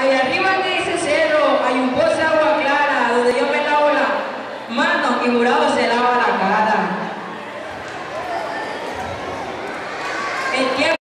Allá arriba en ese cerro hay un pozo de agua clara donde yo me lavo la mano y Murado se lava la cara.